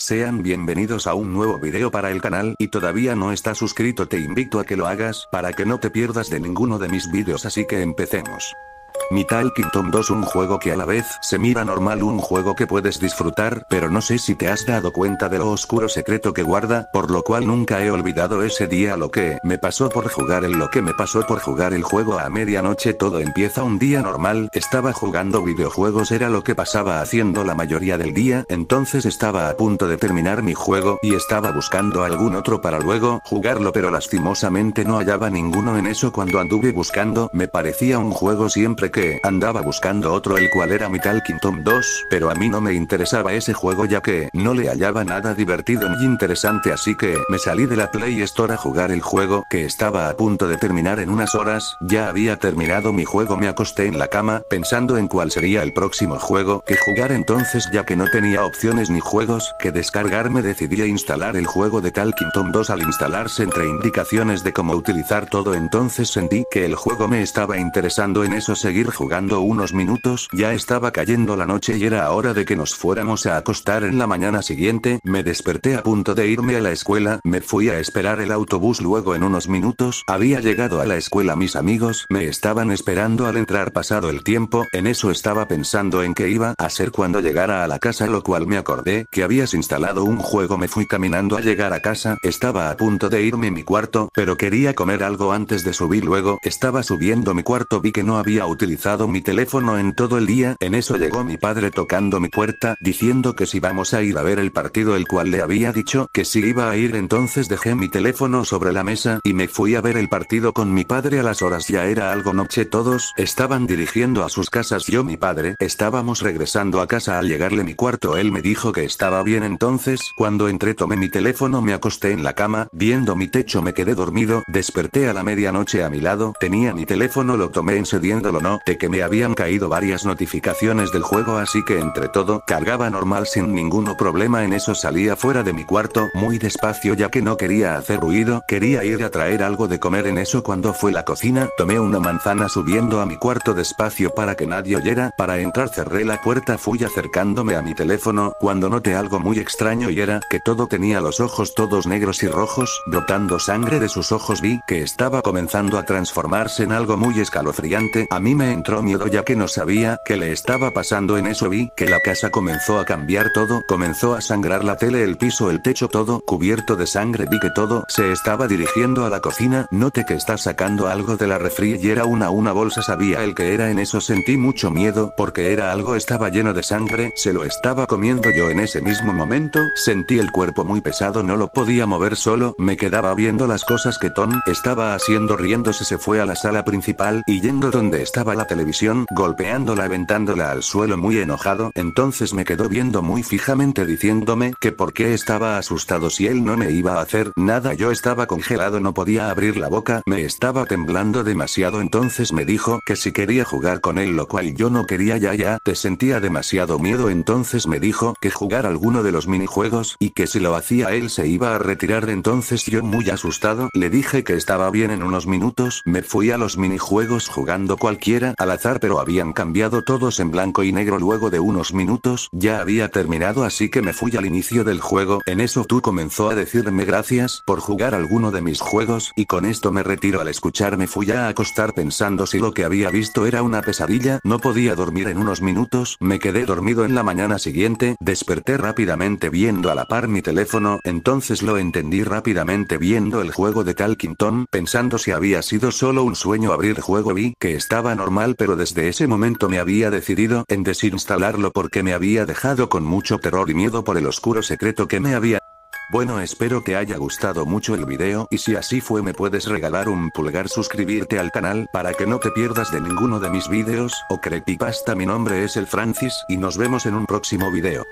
Sean bienvenidos a un nuevo video para el canal y todavía no estás suscrito te invito a que lo hagas para que no te pierdas de ninguno de mis vídeos así que empecemos. Mi Kingdom 2 un juego que a la vez se mira normal un juego que puedes disfrutar pero no sé si te has dado cuenta de lo oscuro secreto que guarda, por lo cual nunca he olvidado ese día lo que me pasó por jugar en lo que me pasó por jugar el juego a medianoche. Todo empieza un día normal, estaba jugando videojuegos era lo que pasaba haciendo la mayoría del día, entonces estaba a punto de terminar mi juego y estaba buscando algún otro para luego jugarlo pero lastimosamente no hallaba ninguno en eso. Cuando anduve buscando me parecía un juego siempre que andaba buscando otro el cual era Metal Kingdom 2, pero a mí no me interesaba ese juego ya que no le hallaba nada divertido ni interesante así que me salí de la Play Store a jugar el juego que estaba a punto de terminar en unas horas, ya había terminado mi juego me acosté en la cama pensando en cuál sería el próximo juego que jugar entonces ya que no tenía opciones ni juegos que descargarme decidí instalar el juego de Tal Kingdom 2 al instalarse entre indicaciones de cómo utilizar todo entonces sentí que el juego me estaba interesando en eso seguir jugando unos minutos, ya estaba cayendo la noche y era hora de que nos fuéramos a acostar en la mañana siguiente, me desperté a punto de irme a la escuela, me fui a esperar el autobús luego en unos minutos, había llegado a la escuela mis amigos, me estaban esperando al entrar. Pasado el tiempo, en eso estaba pensando en qué iba a hacer cuando llegara a la casa lo cual me acordé que habías instalado un juego. Me fui caminando a llegar a casa, estaba a punto de irme a mi cuarto, pero quería comer algo antes de subir. Luego, estaba subiendo mi cuarto vi que no había utilizado mi teléfono en todo el día, en eso llegó mi padre tocando mi puerta, diciendo que si vamos a ir a ver el partido el cual le había dicho que si iba a ir entonces dejé mi teléfono sobre la mesa y me fui a ver el partido con mi padre. A las horas ya era algo noche todos estaban dirigiendo a sus casas yo mi padre estábamos regresando a casa. Al llegarle mi cuarto él me dijo que estaba bien entonces cuando entré tomé mi teléfono me acosté en la cama viendo mi techo me quedé dormido desperté a la medianoche a mi lado tenía mi teléfono lo tomé encediéndolo no que me habían caído varias notificaciones del juego así que entre todo, cargaba normal sin ningún problema. En eso salía fuera de mi cuarto muy despacio ya que no quería hacer ruido, quería ir a traer algo de comer. En eso cuando fue la cocina, tomé una manzana subiendo a mi cuarto despacio para que nadie oyera, para entrar cerré la puerta fui acercándome a mi teléfono, cuando noté algo muy extraño y era que todo tenía los ojos todos negros y rojos, brotando sangre de sus ojos. Vi que estaba comenzando a transformarse en algo muy escalofriante, a mí me entró miedo ya que no sabía qué le estaba pasando en eso vi que la casa comenzó a cambiar todo, comenzó a sangrar la tele, el piso, el techo, todo cubierto de sangre vi que todo se estaba dirigiendo a la cocina, noté que está sacando algo de la refri y era una una bolsa sabía el que era en eso sentí mucho miedo porque era algo estaba lleno de sangre, se lo estaba comiendo yo en ese mismo momento, sentí el cuerpo muy pesado no lo podía mover solo, me quedaba viendo las cosas que Tom estaba haciendo riéndose se fue a la sala principal y yendo donde estaba la televisión, golpeándola aventándola al suelo muy enojado, entonces me quedó viendo muy fijamente diciéndome que por qué estaba asustado si él no me iba a hacer nada. Yo estaba congelado no podía abrir la boca, me estaba temblando demasiado entonces me dijo que si quería jugar con él lo cual yo no quería ya ya, te sentía demasiado miedo entonces me dijo que jugar alguno de los minijuegos y que si lo hacía él se iba a retirar. Entonces yo muy asustado le dije que estaba bien en unos minutos, me fui a los minijuegos jugando cualquiera al azar pero habían cambiado todos en blanco y negro luego de unos minutos, ya había terminado así que me fui al inicio del juego, en eso tú comenzó a decirme gracias por jugar alguno de mis juegos, y con esto me retiro. Al escucharme fui a acostar pensando si lo que había visto era una pesadilla, no podía dormir en unos minutos, me quedé dormido en la mañana siguiente, desperté rápidamente viendo a la par mi teléfono, entonces lo entendí rápidamente viendo el juego de Talkington, pensando si había sido solo un sueño abrir juego vi que estaba normal pero desde ese momento me había decidido en desinstalarlo porque me había dejado con mucho terror y miedo por el oscuro secreto que me había bueno espero que haya gustado mucho el video y si así fue me puedes regalar un pulgar suscribirte al canal para que no te pierdas de ninguno de mis videos o creepypasta mi nombre es el Francis y nos vemos en un próximo video.